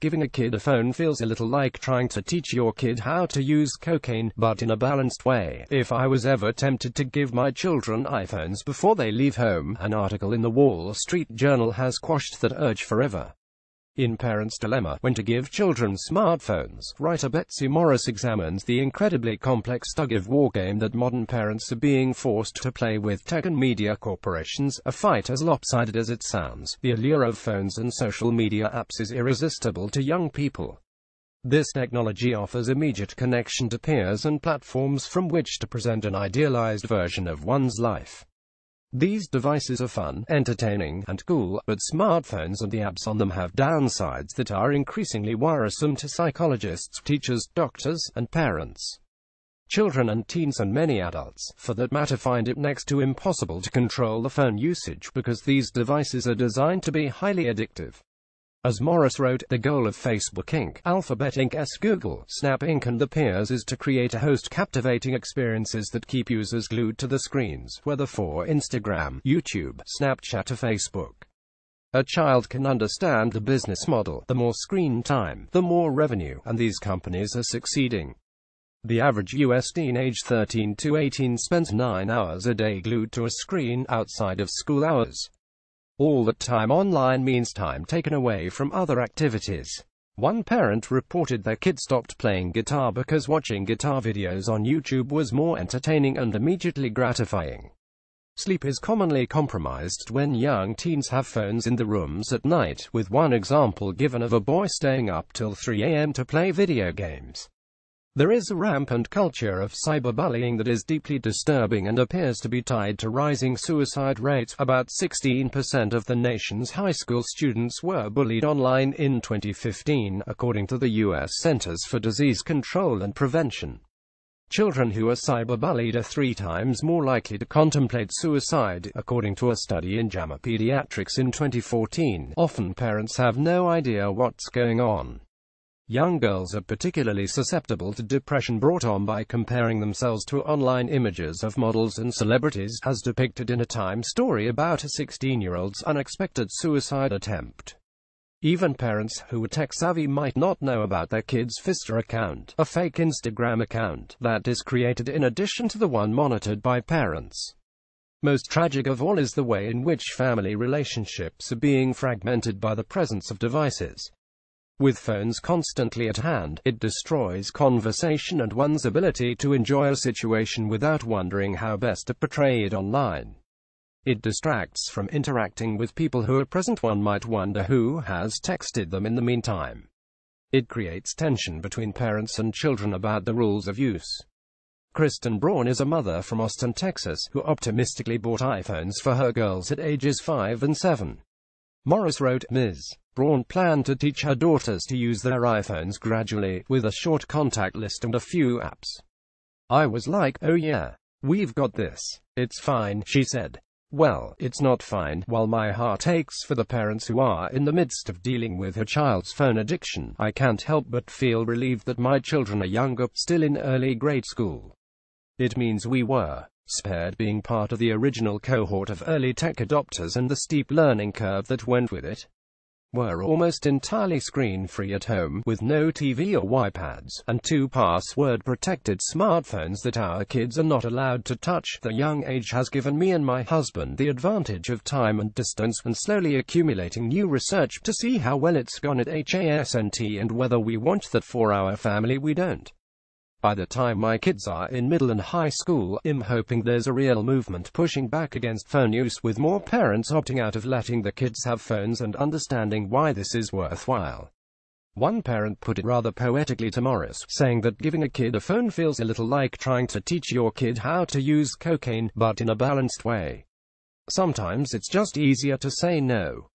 Giving a kid a phone feels a little like trying to teach your kid how to use cocaine, but in a balanced way. If I was ever tempted to give my children iPhones before they leave home, an article in the Wall Street Journal has quashed that urge forever. In Parents' Dilemma, When to Give Children Smartphones, writer Betsy Morris examines the incredibly complex tug-of-war game that modern parents are being forced to play with tech and media corporations, a fight as lopsided as it sounds. The allure of phones and social media apps is irresistible to young people. This technology offers immediate connection to peers and platforms from which to present an idealized version of one's life. These devices are fun, entertaining, and cool, but smartphones and the apps on them have downsides that are increasingly worrisome to psychologists, teachers, doctors, and parents. Children and teens and many adults, for that matter find it next to impossible to control the phone usage because these devices are designed to be highly addictive. As Morris wrote, the goal of Facebook Inc., Alphabet Inc., S. Google, Snap Inc., and the peers is to create a host captivating experiences that keep users glued to the screens, whether for Instagram, YouTube, Snapchat or Facebook. A child can understand the business model. The more screen time, the more revenue, and these companies are succeeding. The average US teen aged 13 to 18 spends 9 hours a day glued to a screen outside of school hours. All that time online means time taken away from other activities. One parent reported their kid stopped playing guitar because watching guitar videos on YouTube was more entertaining and immediately gratifying. Sleep is commonly compromised when young teens have phones in the rooms at night, with one example given of a boy staying up till 3 a.m. to play video games. There is a rampant culture of cyberbullying that is deeply disturbing and appears to be tied to rising suicide rates. About 16% of the nation's high school students were bullied online in 2015, according to the U.S. Centers for Disease Control and Prevention. Children who are cyberbullied are three times more likely to contemplate suicide, according to a study in JAMA Pediatrics in 2014. Often parents have no idea what's going on. Young girls are particularly susceptible to depression brought on by comparing themselves to online images of models and celebrities, as depicted in a Time story about a 16-year-old's unexpected suicide attempt. Even parents who are tech-savvy might not know about their kid's Finsta account, a fake Instagram account that is created in addition to the one monitored by parents. Most tragic of all is the way in which family relationships are being fragmented by the presence of devices. With phones constantly at hand, it destroys conversation and one's ability to enjoy a situation without wondering how best to portray it online. It distracts from interacting with people who are present. One might wonder who has texted them in the meantime. It creates tension between parents and children about the rules of use. Kristen Braun is a mother from Austin, Texas, who optimistically bought iPhones for her girls at ages 5 and 7. Morris wrote, Ms. Braun planned to teach her daughters to use their iPhones gradually, with a short contact list and a few apps. I was like, oh yeah, we've got this. It's fine, she said. Well, it's not fine. While my heart aches for the parents who are in the midst of dealing with a child's phone addiction, I can't help but feel relieved that my children are younger, still in early grade school. It means we were spared being part of the original cohort of early tech adopters and the steep learning curve that went with it were almost entirely screen-free at home, with no TV or iPads, and two password-protected smartphones that our kids are not allowed to touch. The young age has given me and my husband the advantage of time and distance, and slowly accumulating new research to see how well it's gone at HASNT and whether we want that for our family we don't. By the time my kids are in middle and high school, I'm hoping there's a real movement pushing back against phone use with more parents opting out of letting the kids have phones and understanding why this is worthwhile. One parent put it rather poetically to Morris, saying that giving a kid a phone feels a little like trying to teach your kid how to use cocaine, but in a balanced way. Sometimes it's just easier to say no.